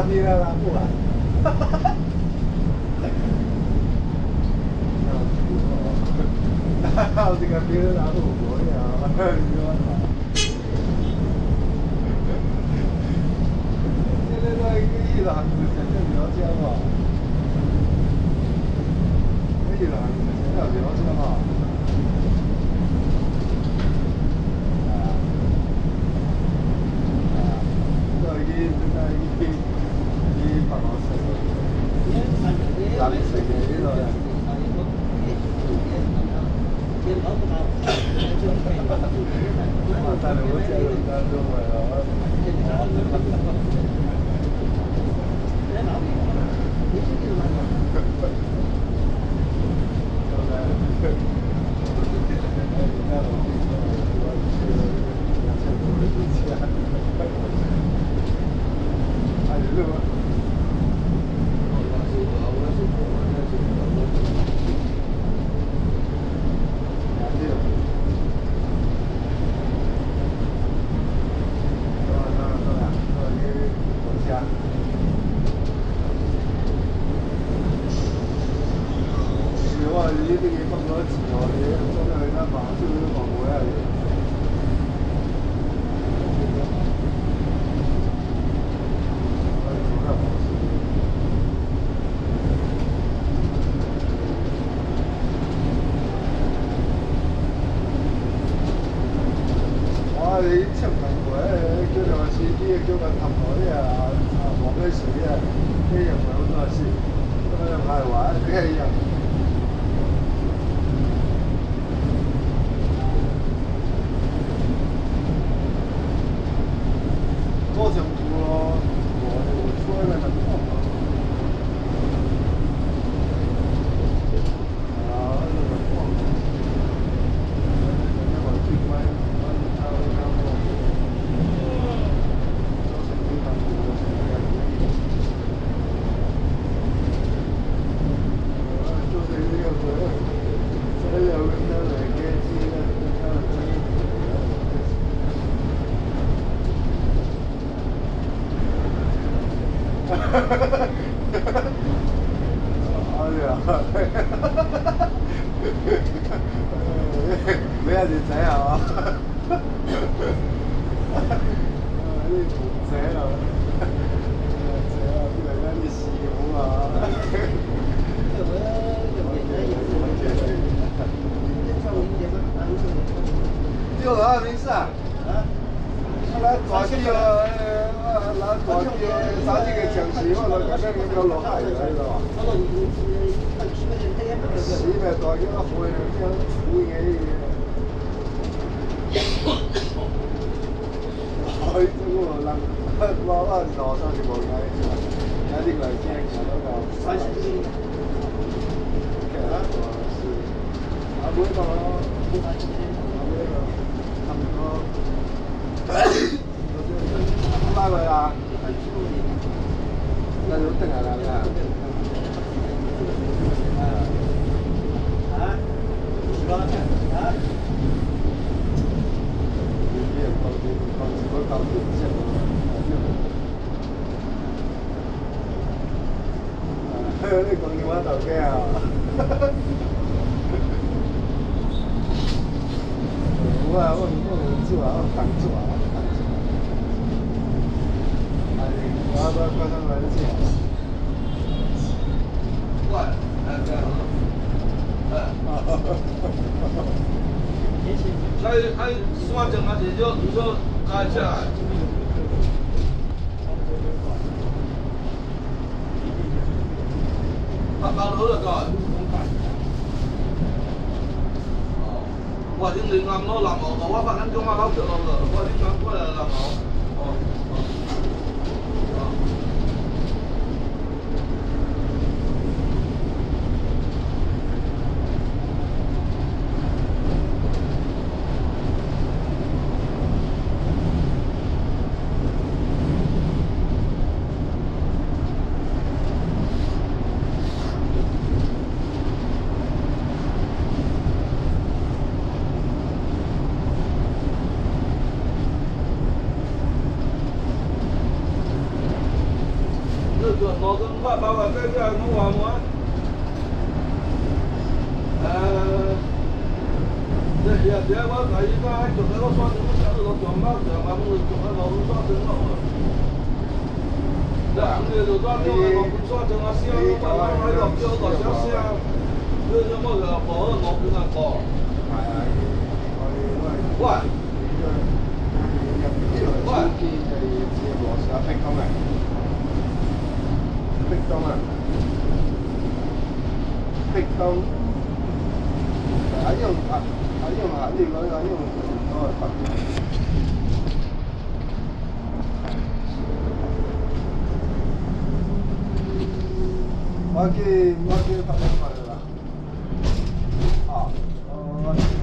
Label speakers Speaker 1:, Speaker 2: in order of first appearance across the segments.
Speaker 1: 改你了了，我。哈哈，又得改不了了，我呀！哎呀妈现在都一个亿了，你想交不？一个亿了，你想交不？
Speaker 2: 啊，
Speaker 1: 大哥，我这个干这么好
Speaker 2: 啊。
Speaker 1: 你这个放到池子里，中央那那个，啊，炒干。我哩穿糖梅，叫司叫啊，黄梅水啊，太阳没有多少事，他又不挨话，Thank you. 那边老矮了，知道吧？
Speaker 2: 四
Speaker 1: 百多，人家服务员，人家服务员，哎，这我人，我我一到算是无闲的，听你来听，听得到，三十几，对啊，是，阿贵不
Speaker 2: 咯？
Speaker 1: OK 啊，哈哈。有啊，我我做啊，我当主啊。哎，老板，快上来的菜。
Speaker 3: 我，哎，哈哈哈
Speaker 1: 哈哈哈哈哈。
Speaker 3: 还还刷正还是叫你说干啥？Bạn bao lỗ được rồi Quả nhưng lính làm nó làm ổ có quá bạn ăn cơm mà không được rồi Quả nhưng làm quá là làm ổ bà bà giờ cái cái mua mua à giờ giờ giờ bao giờ cái cái chỗ cái đó xoắn nó sẽ nó chuẩn bao giờ mà mua chỗ cái đó nó xoắn nó nó giờ anh đi rồi đó nhưng mà cũng xoắn cho nó xíu nó bao giờ nó gặp chỗ đó xíu xíu đưa cho mọi người bỏ nó cũng là bỏ What?
Speaker 1: What? 东啊，北东，哎，用啊，他用哪里？我我用什么？哈，我去，我去他那边了啦。啊，哦。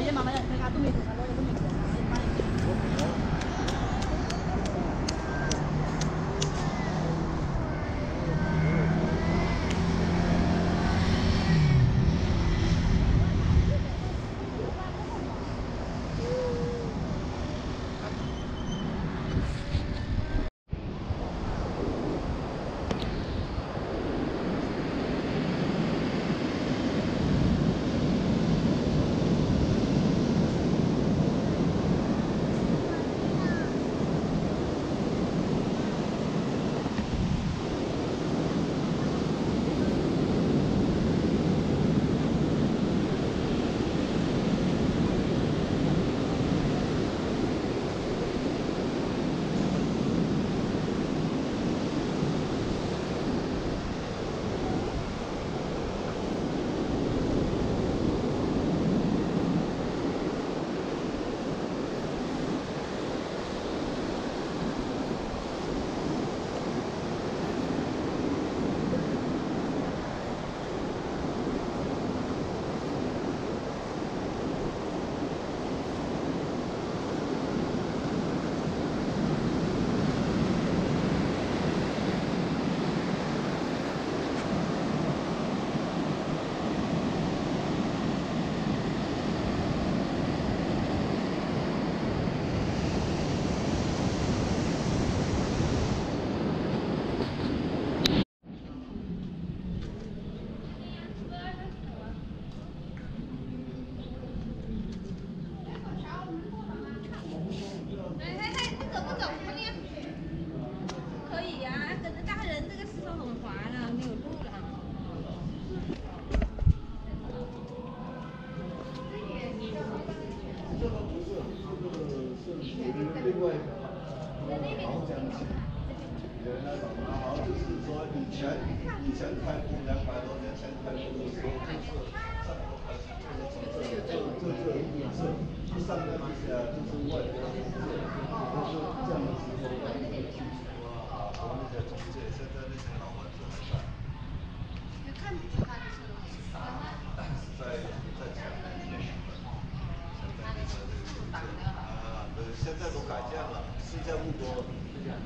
Speaker 4: 爷爷，妈妈，你看，都美。
Speaker 5: 因为老讲起原来老啊，好，就是说以前以前开铺两百多年，前开现的时候，就是。这这
Speaker 2: 这也是第上个东西啊，就是外国中介，就是讲只说外国那些中介，现在那些老蚊子了。现在都改建了，新建不多，现在。